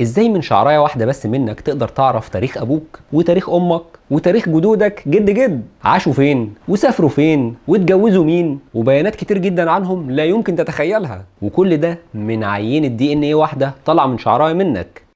إزاي من شعراية واحدة بس منك تقدر تعرف تاريخ أبوك وتاريخ أمك وتاريخ جدودك جد جد؟ عاشوا فين؟ وسافروا فين؟ واتجوزوا مين؟ وبيانات كتير جدا عنهم لا يمكن تتخيلها. وكل ده من عينة دي إن إيه واحدة طالعة من شعراية منك.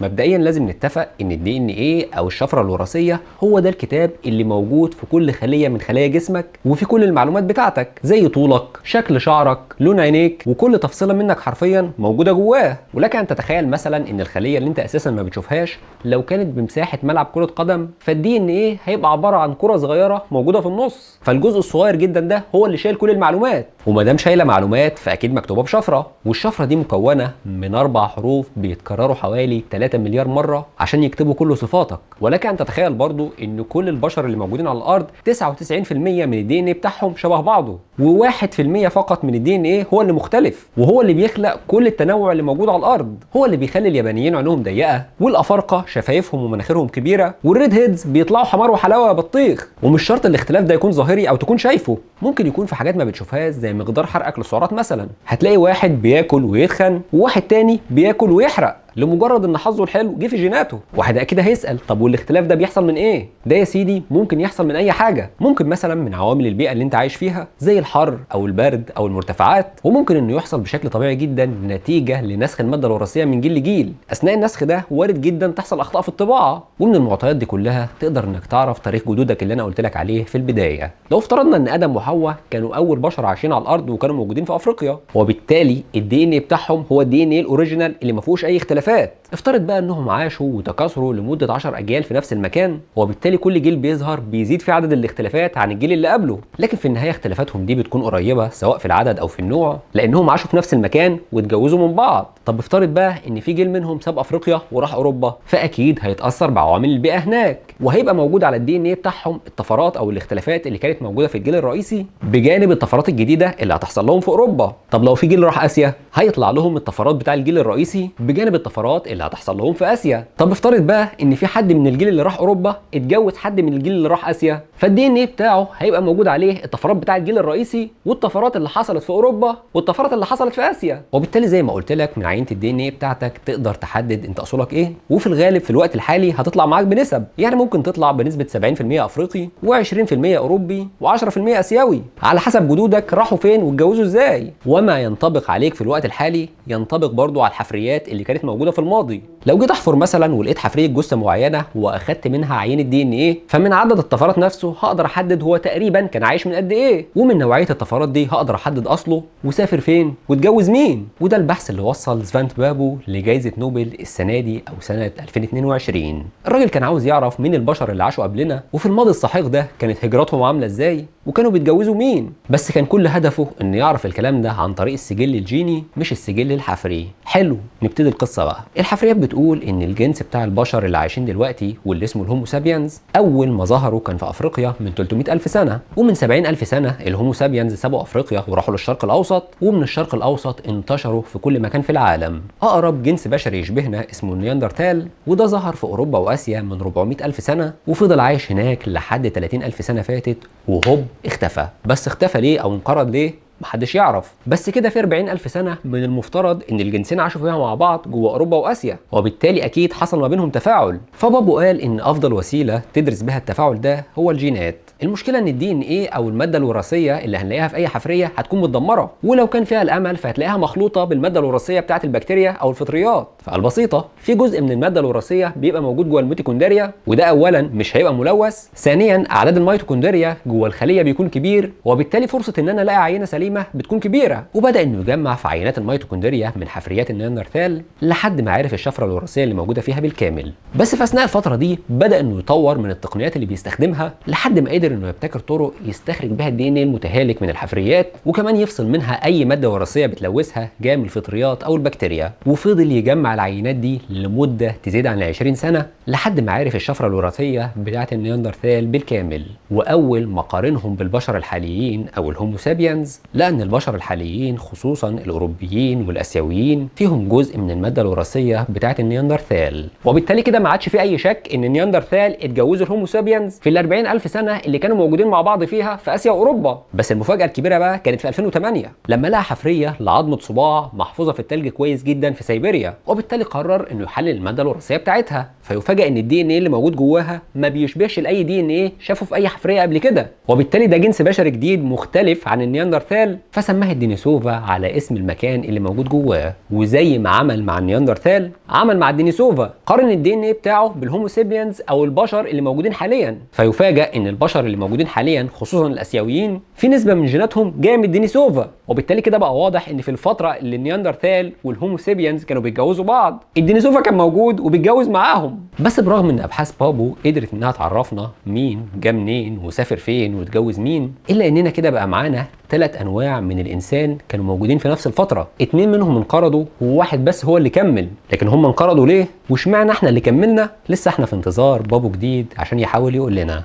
مبدئيا لازم نتفق إن الدي ان إيه أو الشفرة الوراثية هو ده الكتاب اللي موجود في كل خلية من خلايا جسمك وفي كل المعلومات بتاعتك زي طولك شكل شعرك لون عينيك وكل تفصيلة منك حرفيا موجودة جواه. ولك أن تتخيل مثلا إن الخلية اللي أنت أساسا ما بتشوفهاش لو كانت بمساحة ملعب كرة قدم فال DNA هيبقى عبارة عن كرة صغيرة موجودة في النص. فالجزء الصغير جدا ده هو اللي شايل كل المعلومات. وما دام شايله معلومات فأكيد مكتوبة بشفرة. والشفرة دي مكونة من أربع حروف بيتكرروا حوالي 3 مليار مرة عشان يكتبوا كل صفاتك. ولك أن تتخيل برضو إن كل البشر اللي موجودين على الأرض 99% من ال DNA بتاعهم شبه بعضه. و1% فقط من ال DNA هو اللي مختلف. وهو اللي بيخلق كل التنوع اللي موجود على الأرض. هو اللي بيخلي اليابانيين عينهم ضيقة والأفارقة شفايفهم ومناخيرهم كبيرة وال redheads بيطلعوا حمار وحلاوة بطيخ ومش شرط الاختلاف ده يكون ظاهري أو تكون شايفه. ممكن يكون في حاجات ما بتشوفهاش زي مقدار حرقك للسعرات مثلا. هتلاقي واحد بياكل ويتخن وواحد تاني بياكل ويحرق. لمجرد إن حظه الحلو جه في جيناته. واحد أكيد هيسأل طب والاختلاف ده بيحصل من إيه؟ ده يا سيدي ممكن يحصل من أي حاجة. ممكن مثلا من عوامل البيئة اللي أنت عايش فيها زي الحر أو البرد أو المرتفعات. وممكن إنه يحصل بشكل طبيعي جدا نتيجة لنسخ المادة الوراثية من جيل لجيل. أثناء النسخ ده وارد جدا تحصل أخطاء في الطباعة. ومن المعطيات دي كلها تقدر إنك تعرف تاريخ جدودك اللي أنا قلت لك عليه في البداية. لو افترضنا إن آدم وحواء كانوا أول بشر عايشين على الأرض وكانوا موجودين في أفريقيا وبالتالي ال DNA بتاعهم هو ال DNA ال original اللي ما فيهوش أي اختلافات افترض بقى انهم عاشوا وتكاثروا لمدة 10 أجيال في نفس المكان وبالتالي كل جيل بيظهر بيزيد في عدد الاختلافات عن الجيل اللي قبله. لكن في النهاية اختلافاتهم دي بتكون قريبة سواء في العدد أو في النوع لأنهم عاشوا في نفس المكان واتجوزوا من بعض. طب افترض بقى إن في جيل منهم ساب أفريقيا وراح أوروبا فأكيد هيتأثر بعوامل البيئة هناك. وهيبقى موجود على ال DNA بتاعهم الطفرات أو الاختلافات اللي كانت موجودة في الجيل الرئيسي بجانب الطفرات الجديدة اللي هتحصل لهم في أوروبا. طب لو في جيل راح آسيا هيطلع لهم الطفرات بتاع الجيل الرئيسي بجانب الطفرات اللي هتحصل لهم في آسيا. طب افترض بقى إن في حد من الجيل اللي راح أوروبا اتجوز حد من الجيل اللي راح آسيا فال DNA بتاعه هيبقى موجود عليه الطفرات بتاع الجيل الرئيسي والطفرات اللي حصلت في أوروبا والطفرات اللي حصلت في آسيا. وبالتالي زي ما قلت لك من عينة الدي إن إيه بتاعتك تقدر تحدد أنت أصولك إيه. وفي الغالب في الوقت الحالي هتطلع معاك بنسب. يعني ممكن تطلع بنسبة 70% أفريقي و20% أوروبي و10% آسيوي. على حسب جدودك راحوا فين واتجوزوا إزاي. وما ينطبق عليك في الوقت الحالي ينطبق برضو على الحفريات اللي كانت موجودة في الماضي. لو جيت أحفر مثلا ولقيت حفرية جثة معينة وأخدت منها عينة دي ان إيه فمن عدد الطفرات نفسه هقدر أحدد هو تقريبا كان عايش من قد إيه. ومن نوعية الطفرات دي هقدر أحدد أصله وسافر فين واتجوز مين. وده البحث اللي وصل سفانت بابو لجائزه نوبل السنة دي أو سنة 2022 الراجل كان عاوز يعرف مين البشر اللي عاشوا قبلنا وفي الماضي السحيق ده كانت هجرتهم عاملة إزاي وكانوا بيتجوزوا مين. بس كان كل هدفه إنه يعرف الكلام ده عن طريق السجل الجيني مش السجل الحفري. حلو نبتدي القصة بقى. الحفريات بتقول إن الجنس بتاع البشر اللي عايشين دلوقتي واللي اسمه ال Homo sapiens أول ما ظهروا كان في أفريقيا من 300 ألف سنة ومن 70 ألف سنة ال Homo sapiens سابوا أفريقيا وراحوا للشرق الأوسط ومن الشرق الأوسط انتشروا في كل مكان في العالم. أقرب جنس بشري يشبهنا اسمه النياندرتال وده ظهر في أوروبا وآسيا من 400 ألف سنة وفضل عايش هناك لحد 30 ألف سنة فاتت وهوب اختفى. بس اختفى ليه أو انقرض ليه؟ محدش يعرف. بس كده في 40 ألف سنة من المفترض إن الجنسين عاشوا فيها مع بعض جوه أوروبا وآسيا وبالتالي أكيد حصل ما بينهم تفاعل. فبابو قال إن أفضل وسيلة تدرس بها التفاعل ده هو الجينات. المشكلة إن ال DNA أو المادة الوراثية اللي هنلاقيها في أي حفرية هتكون متدمرة ولو كان فيها الأمل فهتلاقيها مخلوطة بالمادة الوراثية بتاعه البكتيريا أو الفطريات. فالبسيطة في جزء من المادة الوراثية بيبقى موجود جوه الميتوكوندريا وده اولا مش هيبقى ملوث ثانيا أعداد الميتوكوندريا جوه الخلية بيكون كبير وبالتالي فرصة إن أنا ألاقي عينة سليمة بتكون كبيرة وبدأ إنه يجمع في عينات الميتوكوندريا من حفريات النياندرتال لحد ما عرف الشفرة الوراثية اللي موجودة فيها بالكامل. بس في أثناء الفترة دي بدأ إنه يطور من التقنيات اللي بيستخدمها لحد ما قدر إنه يبتكر طرق يستخرج بها ال DNA المتهالك من الحفريات وكمان يفصل منها أي مادة وراثية بتلوثها جاية من الفطريات أو البكتيريا. وفضل يجمع العينات دي لمدة تزيد عن 20 سنة لحد ما عرف الشفرة الوراثية بتاعه النياندرثال بالكامل وأول ما قارنهم بالبشر الحاليين أو ال Homo sapiens لقى ان البشر الحاليين خصوصا الأوروبيين والآسيويين فيهم جزء من المادة الوراثية بتاعه النياندرثال. وبالتالي كده ما عادش في أي شك إن النياندرثال اتجوزوا ال Homo sapiens في ال 40 ألف سنة اللي كانوا موجودين مع بعض فيها في آسيا وأوروبا. بس المفاجأة الكبيرة بقى كانت في 2008 لما لقى حفرية لعظمة صباع محفوظة في التلج كويس جدا في سيبيريا وبالتالي قرر إنه يحلل المادة الوراثية بتاعتها فيفاجئ ان ال DNA اللي موجود جواها ما بيشبهش لأي DNA شافه في أي حفرية قبل كده. وبالتالي ده جنس بشري جديد مختلف عن النياندرثال فسماه الدينيسوفا على اسم المكان اللي موجود جواه. وزي ما عمل مع النياندرثال عمل مع الدينيسوفا. قارن ال DNA بتاعه بال Homo sapiens أو البشر اللي موجودين حاليا. فيفاجئ إن البشر اللي موجودين حاليا خصوصا الآسيويين في نسبة من جيناتهم جاية من الدينيسوفا. وبالتالي كده بقى واضح إن في الفترة اللي النياندرثال وال Homo sapiens كانوا بيتجوزوا بعض الدينيسوفا كان موجود وبيتجوز معاهم. بس برغم إن أبحاث بابو قدرت إنها تعرفنا مين جه منين وسافر فين واتجوز مين إلا إننا كده بقى معانا ثلاث أنواع من الإنسان كانوا موجودين في نفس الفترة. اتنين منهم انقرضوا وواحد بس هو اللي كمل. لكن هم انقرضوا ليه؟ واشمعنى إحنا اللي كملنا؟ لسه إحنا في انتظار بابو جديد عشان يحاول يقول لنا.